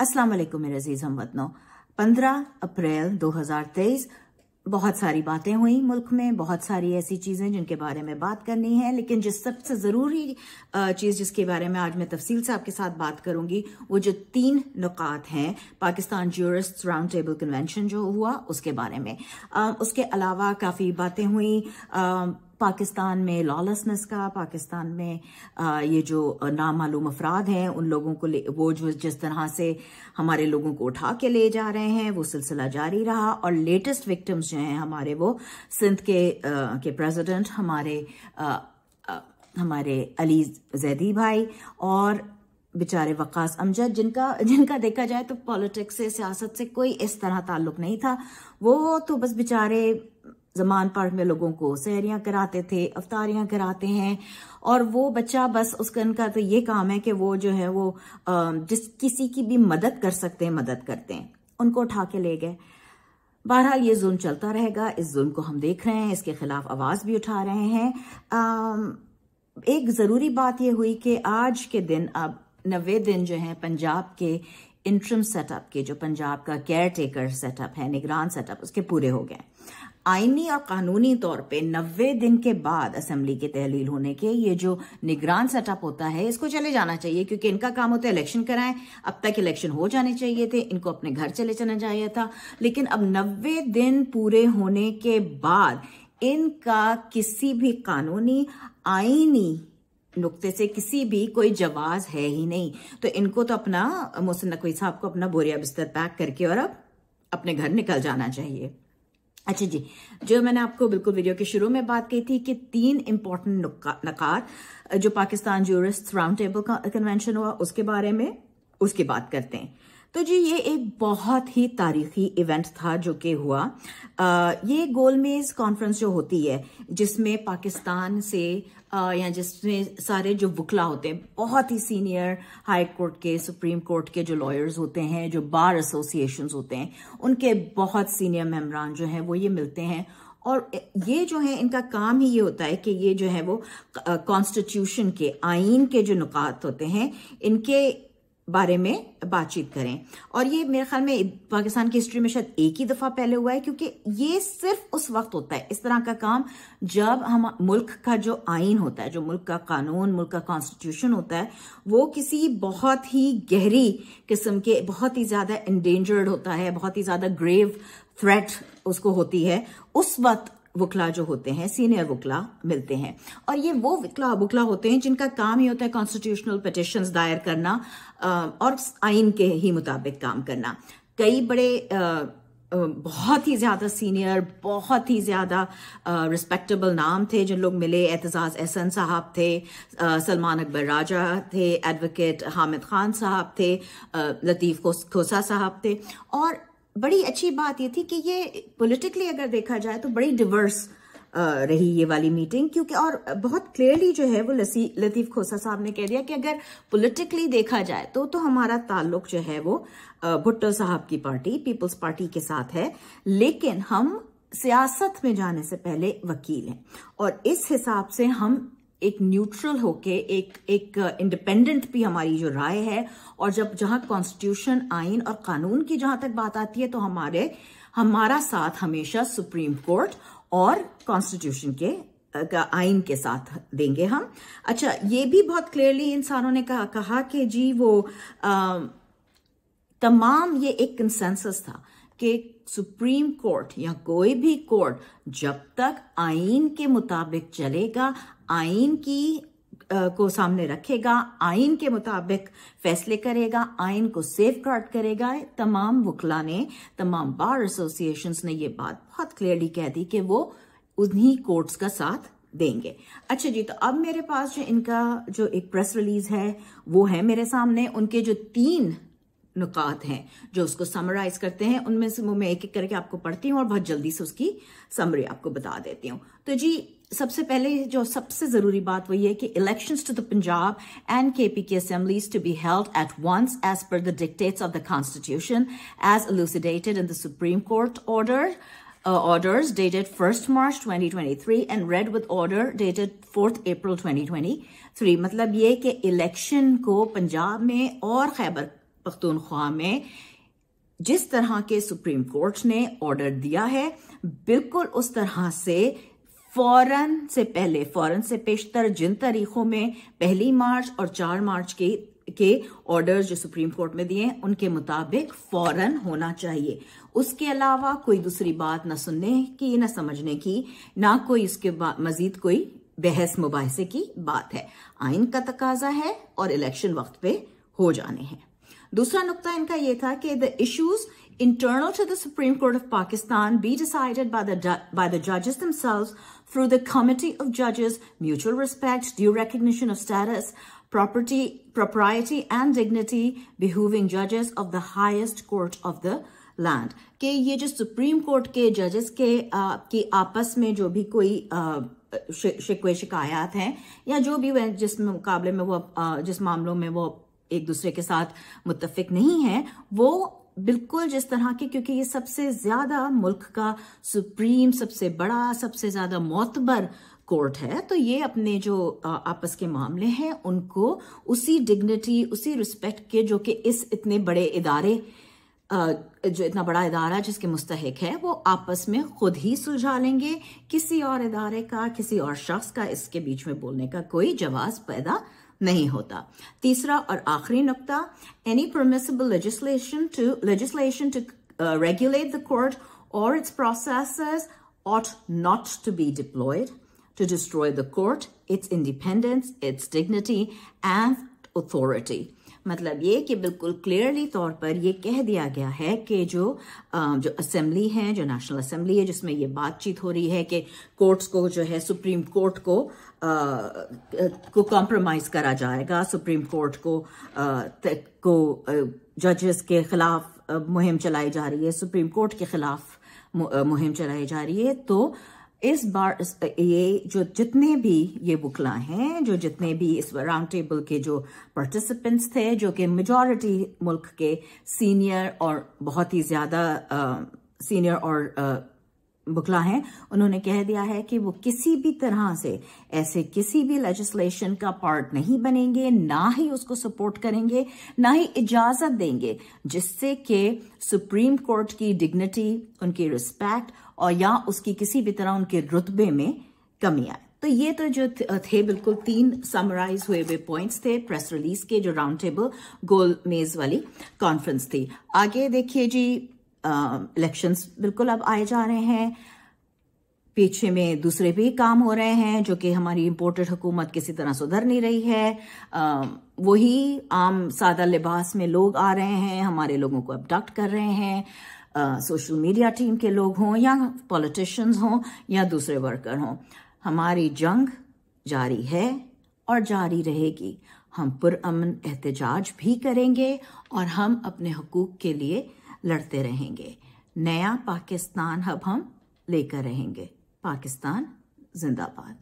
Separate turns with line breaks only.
अस्सलाम वालेकुम मेरे अज़ीज़ हम वतनों। पंद्रह अप्रैल 2023 बहुत सारी बातें हुई मुल्क में बहुत सारी ऐसी चीज़ें जिनके बारे में बात करनी है लेकिन जिस सबसे ज़रूरी चीज़ जिसके बारे में आज मैं तफसील से आपके साथ बात करूँगी वो जो तीन नुकात हैं Pakistan jurist round table convention जो हुआ उसके बारे में। आ, उसके अलावा काफ़ी बातें हुई आ, पाकिस्तान में लॉलेसनेस का पाकिस्तान में आ, ये जो नामालूम अफराद हैं उन लोगों को वो जो जिस तरह से हमारे लोगों को उठा के ले जा रहे हैं वो सिलसिला जारी रहा और लेटेस्ट विक्टिम्स जो हैं हमारे वो सिंध के आ, के प्रेसिडेंट हमारे आ, हमारे अली जैदी भाई और बेचारे वकास अमजद जिनका जिनका देखा जाए तो पॉलिटिक्स से सियासत से कोई इस तरह ताल्लुक नहीं था। वो तो बस बेचारे जमान पार्क में लोगों को सहरियाँ कराते थे अवतारियाँ कराते हैं और वो बच्चा बस उसका उनका तो ये काम है कि वो जो है वो जिस किसी की भी मदद कर सकते हैं, मदद करते हैं। उनको उठा के ले गए। बहरहाल ये जुल्म चलता रहेगा। इस जुल्म को हम देख रहे हैं, इसके खिलाफ आवाज़ भी उठा रहे हैं। एक ज़रूरी बात यह हुई कि आज के दिन, अब नब्बे दिन जो है पंजाब के इंट्रम सेटअप के, जो पंजाब का केयर टेकर सेटअप है, निगरान सेटअप उसके पूरे हो गए। आईनी और कानूनी तौर पे नब्बे दिन के बाद असेंबली के तहलील होने के ये जो निगरान सेटअप होता है, इसको चले जाना चाहिए क्योंकि इनका काम होता है इलेक्शन कराएँ। अब तक इलेक्शन हो जाने चाहिए थे, इनको अपने घर चले जाना चाहिए था। लेकिन अब नब्बे दिन पूरे होने के बाद इनका किसी भी कानूनी, आईनी नुक्ते से किसी भी कोई जवाब है ही नहीं। तो इनको तो अपना मोहसिन नकवी साहब को अपना बोरिया बिस्तर पैक करके और अब अपने घर निकल जाना चाहिए। अच्छा जी, जो मैंने आपको बिल्कुल वीडियो के शुरू में बात की थी कि तीन इम्पोर्टेंट नकार, जो पाकिस्तान जूरिस्ट राउंड टेबल का कन्वेंशन हुआ, उसके बारे में, उसकी बात करते हैं। तो जी ये एक बहुत ही तारीखी इवेंट था जो कि हुआ। आ, ये गोलमेज कॉन्फ्रेंस जो होती है जिसमें पाकिस्तान से आ, या जिसमें सारे जो वकला होते हैं बहुत ही सीनियर हाई कोर्ट के सुप्रीम कोर्ट के जो लॉयर्स होते हैं जो बार एसोसिएशंस होते हैं उनके बहुत सीनियर मेम्बरान जो हैं वो ये मिलते हैं। और ये जो है इनका काम ही ये होता है कि ये जो है वो कॉन्स्टिट्यूशन के आइन के जो नुकात होते हैं इनके बारे में बातचीत करें। और ये मेरे ख्याल में पाकिस्तान की हिस्ट्री में शायद एक ही दफ़ा पहले हुआ है, क्योंकि ये सिर्फ़ उस वक्त होता है। इस तरह का काम जब हम मुल्क का जो आइन होता है, जो मुल्क का कानून, मुल्क का कॉन्स्टिट्यूशन होता है, वो किसी बहुत ही गहरी किस्म के, बहुत ही ज़्यादा इंडेंजर्ड होता है, बहुत ही ज़्यादा ग्रेव थ्रेट उसको होती है। उस वक्त वकला जो होते हैं सीनियर वकला मिलते हैं। और ये वो वकला वकला होते हैं जिनका काम ही होता है कॉन्स्टिट्यूशनल पटिशन दायर करना और आइन के ही मुताबिक काम करना। कई बड़े बहुत ही ज़्यादा सीनियर बहुत ही ज़्यादा रिस्पेक्टेबल नाम थे जिन लोग मिले। एतजाज एहसन साहब थे सलमान अकबर राजा थे एडवोकेट हामिद खान साहब थे लतीफ़ खोसा साहब थे। और बड़ी अच्छी बात ये थी कि ये पॉलिटिकली अगर देखा जाए तो बड़ी डिवर्स रही ये वाली मीटिंग क्योंकि और बहुत क्लियरली जो है वो लतीफ खोसा साहब ने कह दिया कि अगर पॉलिटिकली देखा जाए तो तो हमारा ताल्लुक जो है वो भुट्टो साहब की पार्टी पीपल्स पार्टी के साथ है, लेकिन हम सियासत में जाने से पहले वकील हैं। और इस हिसाब से हम एक न्यूट्रल होके एक एक इंडिपेंडेंट भी हमारी जो राय है और जब जहाँ कॉन्स्टिट्यूशन आइन और कानून की जहाँ तक बात आती है तो हमारे हमारा साथ हमेशा सुप्रीम कोर्ट और कॉन्स्टिट्यूशन के का आइन के साथ देंगे हम। अच्छा ये भी बहुत क्लियरली इंसानों ने कहा, कहा कि जी वो आ, तमाम ये एक कंसेंसस था कि सुप्रीम कोर्ट या कोई भी कोर्ट जब तक आइन के मुताबिक चलेगा आइन की आ, को सामने रखेगा आइन के मुताबिक फैसले करेगा आइन को सेफ़ गार्ड करेगा। तमाम वकला ने तमाम बार एसोसिएशन ने ये बात बहुत क्लियरली कह दी कि वो उन्हीं कोर्ट्स का साथ देंगे। अच्छा जी तो अब मेरे पास जो इनका जो एक प्रेस रिलीज़ है वो है मेरे सामने। उनके जो तीन नुकात हैं जो उसको समराइज करते हैं उनमें से मैं एक एक करके आपको पढ़ती हूँ और बहुत जल्दी से उसकी समरी आपको बता देती हूँ। तो जी सबसे पहले जो सबसे ज़रूरी बात वही है कि elections to the Punjab and KP assemblies to be held at once as per the dictates of the constitution as elucidated in the supreme court order uh, orders dated 1st March 2023 and read with order dated 4th April 2023 मतलब ये कि election को पंजाब में और खैबर पख्तूनख्वा में जिस तरह के सुप्रीम कोर्ट ने ऑर्डर दिया है बिल्कुल उस तरह से फ़ौरन से पहले, फ़ौरन से पेशतर जिन तारीखों में पहली मार्च और चार मार्च के के ऑर्डर्स जो सुप्रीम कोर्ट में दिए हैं, उनके मुताबिक फ़ौरन होना चाहिए। उसके अलावा कोई दूसरी बात ना सुनने की, ना समझने की, ना कोई उसके मजीद कोई बहस मुबासे की बात है। आइन का तकाजा है और इलेक्शन वक्त पे हो जाने हैं। दूसरा नुकता इनका यह था कि the issues internal to the Supreme Court of Pakistan be decided by the by the judges themselves through the Committee of Judges, mutual respect, due recognition of status, property, propriety and dignity behooving judges of the highest court of the land कि ये जो supreme court के जजेस के आ, की आपस में जो भी कोई शिकवे शिकायत हैं या जो भी जिस मुकाबले में वो आ, जिस मामलों में वो एक दूसरे के साथ मुतफिक नहीं है वो बिल्कुल जिस तरह के, क्योंकि ये सबसे ज़्यादा मुल्क का सुप्रीम, सबसे बड़ा, सबसे ज़्यादा मोतबर कोर्ट है तो ये अपने जो आपस के मामले हैं, उनको उसी डिग्निटी उसी रिस्पेक्ट के, जो कि इस इतने बड़े इदारे जो इतना बड़ा इदारा जिसके मुस्तक है, वो आपस में खुद ही सुलझा लेंगे। किसी और इदारे का, किसी और शख्स का इसके बीच में बोलने का कोई जवाब पैदा नहीं होता तीसरा और आखिरी नुकता any permissible legislation to legislation to regulate the court और its process ought not to be deployed to destroy the court, its independence, its dignity, and authority. मतलब ये कि बिल्कुल क्लियरली तौर पर ये कह दिया गया है कि जो जो असेंबली है जो नेशनल असेंबली है जिसमें ये बातचीत हो रही है कि कोर्ट्स को जो है सुप्रीम कोर्ट को आ, को कॉम्प्रोमाइज करा जाएगा। सुप्रीम कोर्ट को आ, को जजेस के खिलाफ मुहिम चलाई जा रही है। सुप्रीम कोर्ट के खिलाफ मुहिम चलाई जा रही है। तो इस बार ये जो जितने भी ये बुकला हैं जो जितने भी इस राउंड टेबल के जो पार्टिसिपेंट्स थे जो कि मेजॉरिटी मुल्क के सीनियर और बहुत ही ज़्यादा सीनियर और आ, बुकला हैं उन्होंने कह दिया है कि वो किसी भी तरह से ऐसे किसी भी लेजिस्लेशन का पार्ट नहीं बनेंगे ना ही उसको सपोर्ट करेंगे ना ही इजाज़त देंगे जिससे कि सुप्रीम कोर्ट की डिग्निटी उनकी रिस्पेक्ट और या उसकी किसी भी तरह उनके रुतबे में कमी आए। तो ये तो जो थे बिल्कुल तीन समराइज हुए हुए पॉइंट्स थे प्रेस रिलीज़ के जो राउंड टेबल गोल मेज वाली कॉन्फ्रेंस थी। आगे देखिए जी इलेक्शंस बिल्कुल अब आए जा रहे हैं। पीछे में दूसरे भी काम हो रहे हैं, जो कि हमारी इम्पोर्टेड हुकूमत किसी तरह सुधर नहीं रही है। वही आम सादा लिबास में लोग आ रहे हैं, हमारे लोगों को अबडक्ट कर रहे हैं। सोशल मीडिया टीम के लोग हों या पॉलिटिशियंस हों या दूसरे वर्कर हों, हमारी जंग जारी है और जारी रहेगी। हम पुरअमन एहतजाज भी करेंगे और हम अपने हकूक के लिए लड़ते रहेंगे। नया पाकिस्तान अब हम लेकर रहेंगे। पाकिस्तान जिंदाबाद।